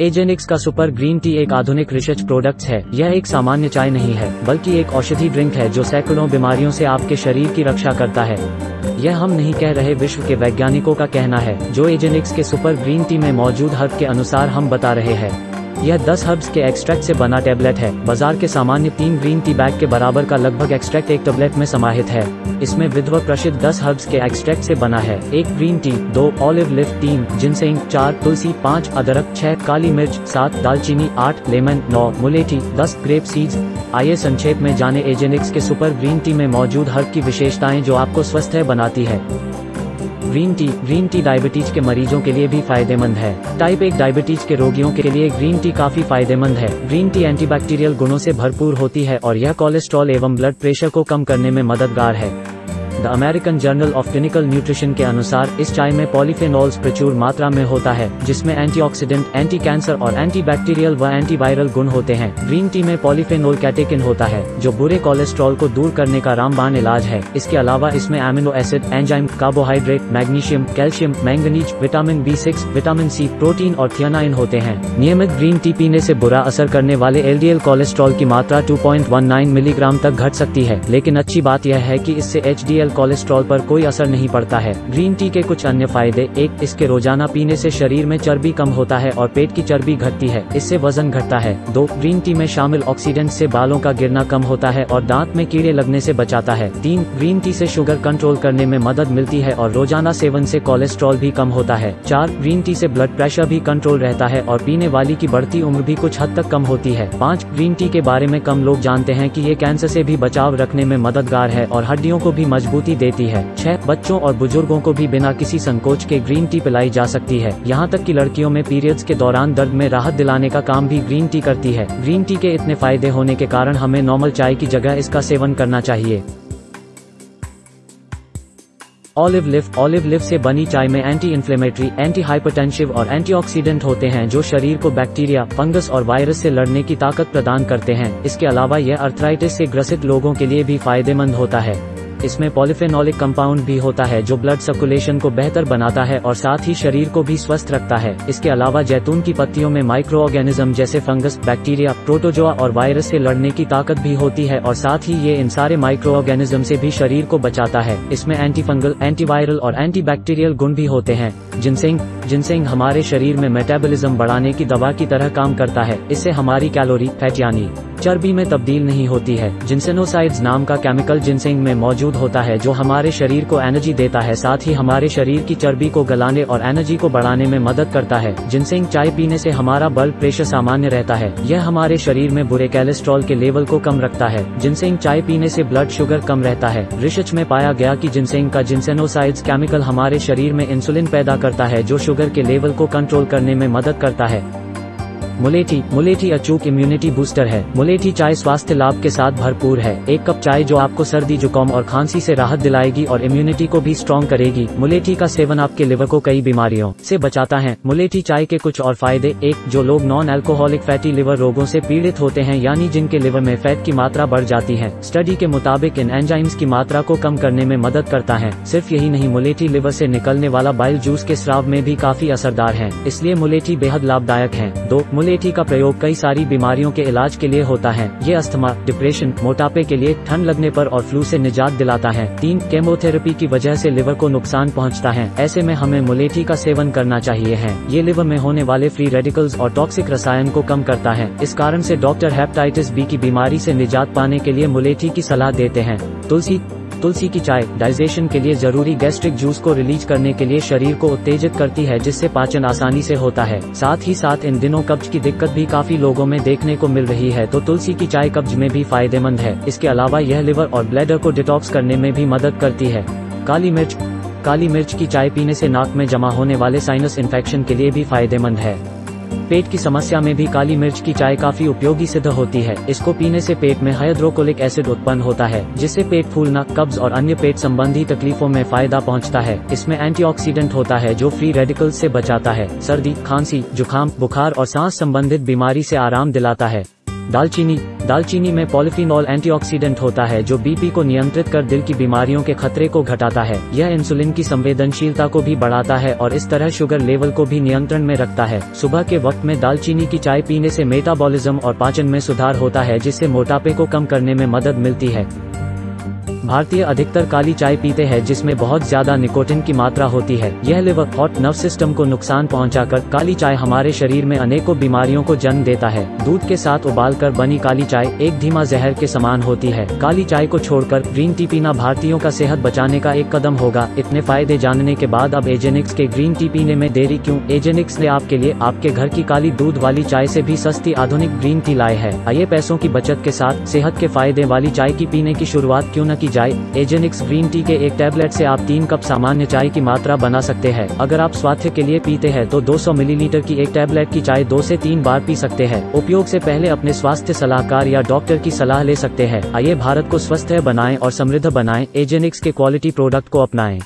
एजेनिक्स का super green tea एक आधुनिक रिसर्च प्रोडक्ट है। यह एक सामान्य चाय नहीं है, बल्कि एक औषधि ड्रिंक है जो सैकड़ों बीमारियों से आपके शरीर की रक्षा करता है। यह हम नहीं कह रहे विश्व के वैज्ञानिकों का कहना है, जो एजेनिक्स के सुपर ग्रीन टी में मौजूद हर्ब के अनुसार हम बता रहे हैं। यह 10 हर्ब्स के एक्सट्रैक्ट से बना टेबलेट है। बाज़ार के सामान्य तीन ग्रीन टी बैग के बराबर का लगभग एक्सट्रैक्ट एक टेबलेट में समाहित है। इसमें विधवा प्रसिद्ध 10 हर्ब्स के एक्सट्रैक्ट से बना है। एक ग्रीन टी दो ऑलिव लिफ तीन जिनसेंग चार तुलसी, पाँच अदरक, छह काली मिर्च, सात दालचीनी, आठ लेमन नौ मुलेठी दस ग्रेप सीड्स आइए संक्षेप में जाने एजेनिक्स के सुपर ग्रीन टी में मौजूद हर्ब की विशेषताएँ जो आपको स्वस्थ है बनाती है। Green tea green tea diabetes के मरीजों के लिए भी फ़ायदेमंद है। टाइप एक डायबिटीज़ के रोगियों के लिए ग्रीन टी काफ़ी फ़ायदेमंद है। ग्रीन टी एंटीबैक्टीरियल गुणों से भरपूर होती है और यह कोलेस्ट्रॉल एवं ब्लड प्रेशर को कम करने में मददगार है। The American journal of clinical nutrition के अनुसार इस चाय में पॉलीफेनॉल्स प्रचुर मात्रा में होता है जिसमें एंटीऑक्सीडेंट, एंटी कैंसर और एंटीबैक्टीरियल व एंटीवायरल गुण होते हैं। ग्रीन टी में पॉलीफेनोल कैटेकिन होता है जो बुरे कोलेस्ट्रॉल को दूर करने का रामबान इलाज है। इसके अलावा इसमें amino acid enzyme carbohydrate magnesium calcium manganese vitamin B six vitamin C protein और थियानाइन होते हैं। नियमित ग्रीन टी पीने से बुरा असर करने वाले एलडीएल कोलेस्ट्रॉल की मात्रा 2.19 मिलीग्राम तक घट सकती है लेकिन अच्छी बात यह है कि इससे एचडीएल कोलेस्ट्रॉल पर कोई असर नहीं पड़ता है। ग्रीन टी के कुछ अन्य फ़ायदे, एक, इसके रोज़ाना पीने से शरीर में चर्बी कम होता है और पेट की चर्बी घटती है, इससे वज़न घटता है। दो, ग्रीन टी में शामिल ऑक्सीडेंट से बालों का गिरना कम होता है और दांत में कीड़े लगने से बचाता है। तीन, ग्रीन टी से शुगर कंट्रोल करने में मदद मिलती है और रोज़ाना सेवन से कोलेस्ट्रॉल भी कम होता है। चार, ग्रीन टी से ब्लड प्रेशर भी कंट्रोल रहता है और पीने वाली की बढ़ती उम्र भी कुछ हद तक कम होती है। पाँच, ग्रीन टी के बारे में कम लोग जानते हैं कि ये कैंसर से भी बचाव रखने में मददगार है और हड्डियों को भी मजबूती मजबूती देती है। छह बच्चों और बुज़ुर्गों को भी बिना किसी संकोच के ग्रीन टी पिलाई जा सकती है। यहाँ तक कि लड़कियों में पीरियड्स के दौरान दर्द में राहत दिलाने का काम भी ग्रीन टी करती है। ग्रीन टी के इतने फ़ायदे होने के कारण हमें नॉर्मल चाय की जगह इसका सेवन करना चाहिए। ऑलिव लिफ ऑलिव लिफ से बनी चाय में एंटी इन्फ्लेमेटरी एंटी हाइपरटेंशिव और एंटीऑक्सीडेंट होते हैं जो शरीर को बैक्टीरिया फंगस और वायरस से लड़ने की ताकत प्रदान करते हैं। इसके अलावा यह अर्थराइटिस से ग्रसित लोगों के लिए भी फ़ायदेमंद होता है। इसमें पॉलिफेनॉलिक कंपाउंड भी होता है जो ब्लड सर्कुलेशन को बेहतर बनाता है और साथ ही शरीर को भी स्वस्थ रखता है। इसके अलावा जैतून की पत्तियों में माइक्रो ऑर्गेनिज्म जैसे फंगस बैक्टीरिया प्रोटोजोआ और वायरस से लड़ने की ताकत भी होती है और साथ ही ये इन सारे माइक्रो ऑर्गेनिज्म से भी शरीर को बचाता है। इसमें एंटी फंगल एंटीवायरल और एंटीबैक्टीरियल गुण भी होते हैं, जिनसिंग जिनसिंग हमारे शरीर में मेटाबॉलिज्म बढ़ाने की दवा की तरह काम करता है। इससे हमारी कैलोरी फैट यानी चर्बी में तब्दील नहीं होती है, जिनसेनोसाइड्स नाम का केमिकल जिनसिंग में मौजूद होता है जो हमारे शरीर को एनर्जी देता है, साथ ही हमारे शरीर की चर्बी को गलाने और एनर्जी को बढ़ाने में मदद करता है। जिनसिंग चाय पीने से हमारा ब्लड प्रेशर सामान्य रहता है, यह हमारे शरीर में बुरे कैलेस्ट्रॉल के लेवल को कम रखता है। जिनसेंग चाय पीने से ब्लड शुगर कम रहता है। रिसर्च में पाया गया की जिनसेंग का जिनसेनोसाइड्स केमिकल हमारे शरीर में इंसुलिन पैदा करता है, जो शुगर के लेवल को कंट्रोल करने में मदद करता है। मुलेठी मुलेठी अचूक इम्यूनिटी बूस्टर है। मुलेठी चाय स्वास्थ्य लाभ के साथ भरपूर है। एक कप चाय जो आपको सर्दी, जुकाम और खांसी से राहत दिलाएगी और इम्यूनिटी को भी स्ट्रॉन्ग करेगी। मुलेठी का सेवन आपके लिवर को कई बीमारियों से बचाता है। मुलेठी चाय के कुछ और फ़ायदे, एक, जो लोग नॉन एल्कोहलिक फैटी लिवर रोगों से पीड़ित होते हैं, यानी जिनके लिवर में फैट की मात्रा बढ़ जाती है। स्टडी के मुताबिक इन एंजाइम्स की मात्रा को कम करने में मदद करता है। सिर्फ़ यही नहीं मुलेठी लिवर से निकलने वाला बाइल जूस के स्राव में भी काफ़ी असरदार है। इसलिए मुलेठी बेहद लाभदायक है। दो मुलेठी का प्रयोग कई सारी बीमारियों के इलाज के लिए होता है। ये अस्थमा डिप्रेशन मोटापे के लिए ठंड लगने पर और फ्लू से निजात दिलाता है। तीन केमोथेरेपी की वजह से लिवर को नुकसान पहुँचता है। ऐसे में हमें मुलेठी का सेवन करना चाहिए है। ये लिवर में होने वाले फ्री रेडिकल्स और टॉक्सिक रसायन को कम करता है। इस कारण से डॉक्टर हेपेटाइटिस बी की बीमारी से निजात पाने के लिए मुलेठी की सलाह देते हैं। तुलसी तुलसी की चाय, डाइजेशन के लिए ज़रूरी गैस्ट्रिक जूस को रिलीज़ करने के लिए शरीर को उत्तेजित करती है, जिससे पाचन आसानी से होता है। साथ ही साथ इन दिनों कब्ज की दिक्कत भी काफ़ी लोगों में देखने को मिल रही है तो तुलसी की चाय कब्ज में भी फ़ायदेमंद है। इसके अलावा यह लिवर और ब्लैडर को डिटॉक्स करने में भी मदद करती है। काली मिर्च काली मिर्च की चाय पीने से नाक में जमा होने वाले साइनस इन्फेक्शन के लिए भी फ़ायदेमंद है। पेट की समस्या में भी काली मिर्च की चाय काफ़ी उपयोगी सिद्ध होती है। इसको पीने से पेट में हाइड्रोकोलिक एसिड उत्पन्न होता है, जिससे पेट फूलना, कब्ज और अन्य पेट संबंधी तकलीफों में फ़ायदा पहुँचता है। इसमें एंटीऑक्सीडेंट होता है, जो फ्री रेडिकल से बचाता है। सर्दी, खांसी, जुकाम, बुखार और सांस संबंधित बीमारी से आराम दिलाता है। दालचीनी। दालचीनी में पॉलिफिनॉल एंटीऑक्सीडेंट होता है जो बीपी को नियंत्रित कर दिल की बीमारियों के खतरे को घटाता है। यह इंसुलिन की संवेदनशीलता को भी बढ़ाता है और इस तरह शुगर लेवल को भी नियंत्रण में रखता है। सुबह के वक्त में दालचीनी की चाय पीने से मेटाबॉलिज्म और पाचन में सुधार होता है, जिससे मोटापे को कम करने में मदद मिलती है। भारतीय अधिकतर काली चाय पीते हैं, जिसमें बहुत ज़्यादा निकोटिन की मात्रा होती है। यह लिवर हॉट नर्व सिस्टम को नुकसान पहुंचाकर काली चाय हमारे शरीर में अनेकों बीमारियों को जन्म देता है। दूध के साथ उबालकर बनी काली चाय एक धीमा जहर के समान होती है। काली चाय को छोड़कर ग्रीन टी पीना भारतीयों का सेहत बचाने का एक कदम होगा। इतने फ़ायदे जानने के बाद अब एजेनिक्स के ग्रीन टी पीने में देरी क्यों? एजेनिक्स ने आपके लिए आपके घर की काली दूध वाली चाय से भी सस्ती आधुनिक ग्रीन टी लाए है। आइए पैसों की बचत के साथ सेहत के फ़ायदे वाली चाय की पीने की शुरुआत क्यों न की जाए। एजेनिक्स ग्रीन टी के एक टैबलेट से आप तीन कप सामान्य चाय की मात्रा बना सकते हैं। अगर आप स्वास्थ्य के लिए पीते हैं तो 200 मिलीलीटर की एक टैबलेट की चाय दो से तीन बार पी सकते हैं। उपयोग से पहले अपने स्वास्थ्य सलाहकार या डॉक्टर की सलाह ले सकते हैं। आइए भारत को स्वस्थ, बनाए और समृद्ध बनाए। एजेनिक्स के क्वालिटी प्रोडक्ट को अपनाएँ।